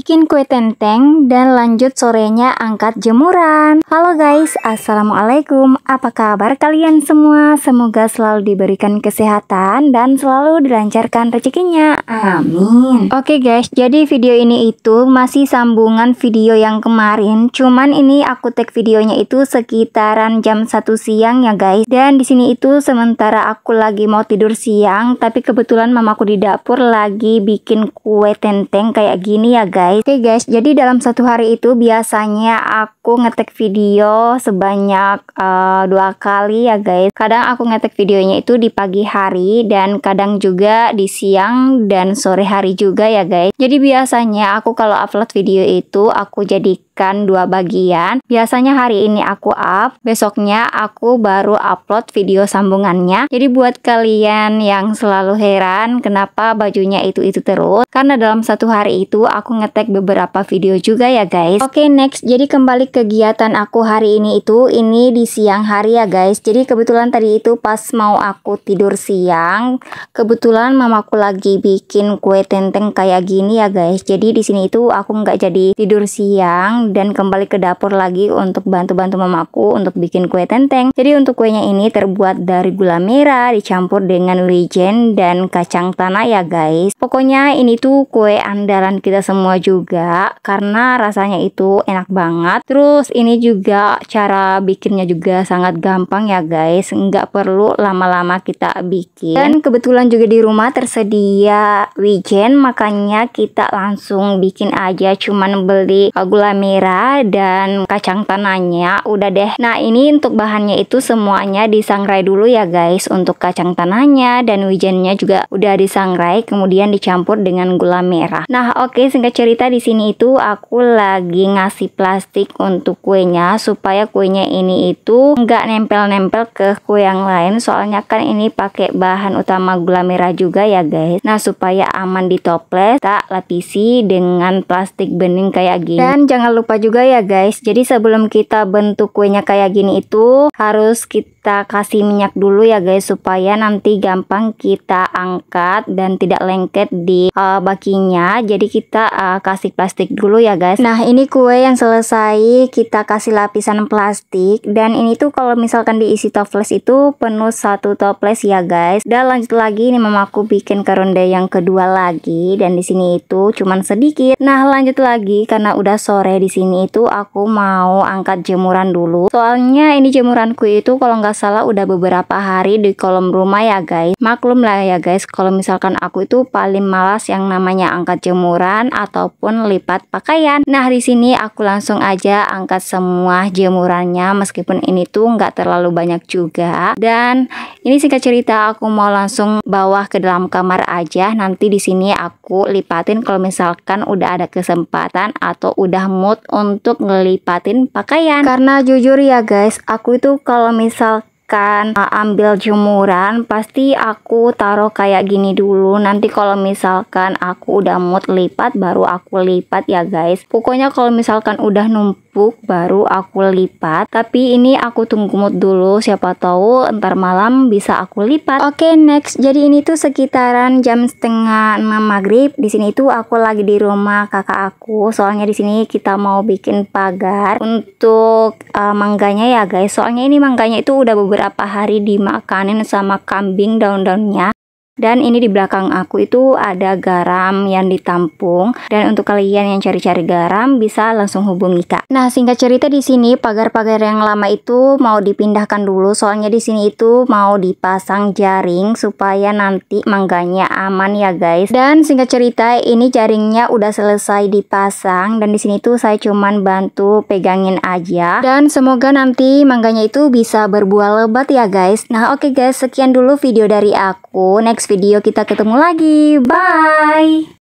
bikin kue tenteng dan lanjut sorenya angkat jemuran. Halo guys, Assalamualaikum. Apa kabar kalian semua? Semoga selalu diberikan kesehatan dan selalu dilancarkan rezekinya. Amin. Oke guys, jadi video ini itu masih sambungan video yang kemarin. Cuman ini aku tag videonya itu sekitaran jam 1 siang ya guys. Dan di sini itu sementara aku lagi mau tidur siang Tapi kebetulan mamaku di dapur lagi bikin kue tenteng kayak gini ya guys guys. Oke okay guys. Jadi dalam satu hari itu biasanya aku ngetek video sebanyak uh, dua kali ya guys. Kadang aku ngetek videonya itu di pagi hari dan kadang juga di siang dan sore hari juga ya guys. Jadi biasanya aku kalau upload video itu aku jadi dijadikan dua bagian. Biasanya hari ini aku up, besoknya aku baru upload video sambungannya. Jadi buat kalian yang selalu heran kenapa bajunya itu-itu terus, karena dalam satu hari itu aku ngetek beberapa video juga ya guys. Oke okay, next, jadi kembali kegiatan aku hari ini itu, ini di siang hari ya guys. Jadi kebetulan tadi itu pas mau aku tidur siang, kebetulan mamaku lagi bikin kue tenteng kayak gini ya guys. Jadi di sini itu aku nggak jadi tidur siang dan kembali ke dapur lagi untuk bantu-bantu mamaku untuk bikin kue tenteng. Jadi untuk kuenya ini terbuat dari gula merah dicampur dengan wijen dan kacang tanah ya guys. Pokoknya ini tuh kue andalan kita semua juga karena rasanya itu enak banget. Terus ini juga cara bikinnya juga sangat gampang ya guys. Nggak perlu lama-lama kita bikin. Dan kebetulan juga di rumah tersedia wijen makanya kita langsung bikin aja cuman beli gula merah merah dan kacang tanahnya udah deh. Nah ini untuk bahannya itu semuanya disangrai dulu ya guys untuk kacang tanahnya. Dan wijennya juga udah disangrai kemudian dicampur dengan gula merah. Nah oke okay, singkat cerita di sini itu aku lagi ngasih plastik untuk kuenya supaya kuenya ini itu nggak nempel-nempel ke kue yang lain. Soalnya kan ini pakai bahan utama gula merah juga ya guys. Nah supaya aman ditoples tak lapisi dengan plastik bening kayak gini. Dan jangan lupa lupa juga ya guys. Jadi sebelum kita bentuk kuenya kayak gini itu harus kita kasih minyak dulu ya guys supaya nanti gampang kita angkat dan tidak lengket di uh, bakinya. Jadi kita uh, kasih plastik dulu ya guys. Nah ini kue yang selesai. Kita kasih lapisan plastik. Dan ini tuh kalau misalkan diisi toples itu penuh satu toples ya guys. Dan lanjut lagi ini mamaku bikin keronde yang kedua lagi. Dan di sini itu cuman sedikit. Nah lanjut lagi. Karena udah sore di sini itu aku mau angkat jemuran dulu. Soalnya ini jemuranku itu kalau nggak salah udah beberapa hari di kolom rumah ya guys. Maklum lah ya guys kalau misalkan aku itu paling malas yang namanya angkat jemuran ataupun lipat pakaian. Nah di sini aku langsung aja angkat semua jemurannya meskipun ini tuh nggak terlalu banyak juga. Dan ini singkat cerita aku mau langsung bawa ke dalam kamar aja. Nanti di sini aku lipatin kalau misalkan udah ada kesempatan atau udah mood untuk ngelipatin pakaian karena jujur ya guys aku itu kalau misal misalkan uh, ambil jemuran pasti aku taruh kayak gini dulu. Nanti kalau misalkan aku udah mood lipat baru aku lipat ya guys. Pokoknya kalau misalkan udah numpuk baru aku lipat. Tapi ini aku tunggu mood dulu siapa tahu ntar malam bisa aku lipat. Oke okay, next. Jadi ini tuh sekitaran jam setengah 6 maghrib. Di sini tuh aku lagi di rumah kakak aku. Soalnya di sini kita mau bikin pagar untuk uh, mangganya ya guys. Soalnya ini mangganya itu udah beberapa hari dimakanin sama kambing daun-daunnya dan ini di belakang aku itu ada garam yang ditampung dan untuk kalian yang cari-cari garam bisa langsung hubungi Kak. Nah, singkat cerita di sini pagar-pagar yang lama itu mau dipindahkan dulu soalnya di sini itu mau dipasang jaring supaya nanti mangganya aman ya guys. Dan singkat cerita ini jaringnya udah selesai dipasang dan di sini tuh saya cuman bantu pegangin aja dan semoga nanti mangganya itu bisa berbuah lebat ya guys. Nah, oke okay guys, sekian dulu video dari aku. Next next video kita ketemu lagi. Bye!